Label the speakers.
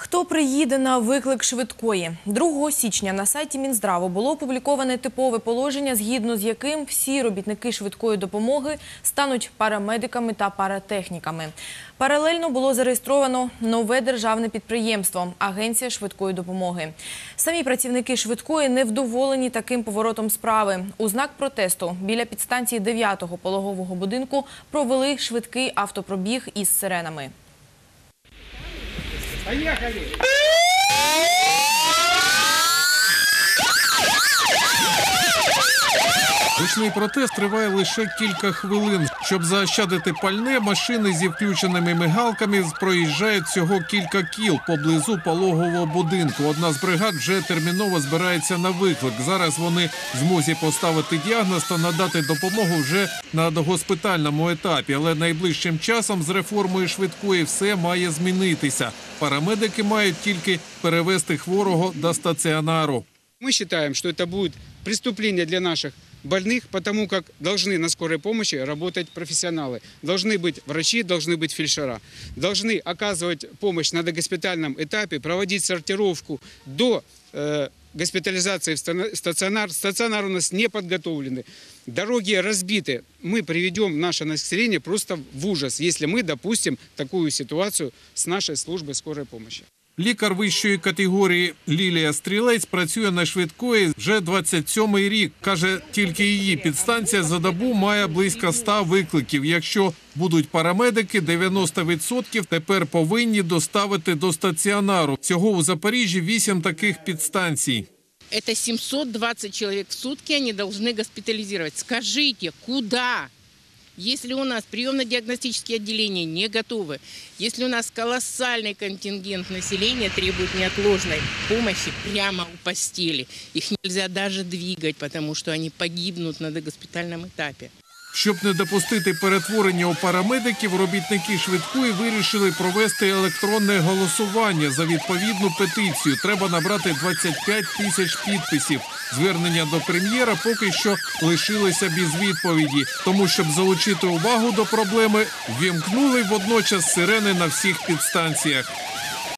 Speaker 1: Хто приїде на виклик швидкої? 2 січня на сайті Мінздраву було опубліковане типове положення, згідно з яким всі робітники швидкої допомоги стануть парамедиками та паратехніками. Паралельно було зареєстровано нове державне підприємство – Агенція швидкої допомоги. Самі працівники швидкої невдоволені таким поворотом справи. У знак протесту біля підстанції 9-го пологового будинку провели швидкий автопробіг із сиренами. Поехали!
Speaker 2: Гучний протест триває лише кілька хвилин. Щоб заощадити пальне, машини зі включеними мигалками проїжджають всього кілька кіл поблизу пологового будинку. Одна з бригад вже терміново збирається на виклик. Зараз вони змозі поставити діагноз та надати допомогу вже на госпітальному етапі. Але найближчим часом з реформою швидкої все має змінитися. Парамедики мають тільки перевести хворого до стаціонару.
Speaker 3: Мы считаем, что это будет преступление для наших больных, потому как должны на скорой помощи работать профессионалы. Должны быть врачи, должны быть фельдшера. Должны оказывать помощь на догоспитальном этапе, проводить сортировку до э, госпитализации в стационар. Стационар у нас не подготовлены. Дороги разбиты. Мы приведем наше население просто в ужас, если мы допустим такую ситуацию с нашей службой скорой помощи.
Speaker 2: Лікар вищої категорії Лілія Стрілець працює на швидкої вже 27-й рік. Каже, тільки її підстанція за добу має близько 100 викликів. Якщо будуть парамедики, 90% тепер повинні доставити до стаціонару. Всього у Запоріжжі 8 таких підстанцій.
Speaker 4: Это 720 человек в сутки они должны госпитализировать. Скажите, куда? Если у нас приемно-диагностические отделения не готовы, если у нас колоссальный контингент населения требует неотложной помощи прямо у постели, их нельзя даже двигать, потому что они погибнут на догоспитальном этапе.
Speaker 2: Щоб не допустити перетворення у парамедиків, робітники швидкої вирішили провести електронне голосування за відповідну петицію. Треба набрати 25 тисяч підписів. Звернення до прем'єра поки що лишилися без відповіді. Тому, щоб залучити увагу до проблеми, вімкнули водночас сирени на всіх підстанціях.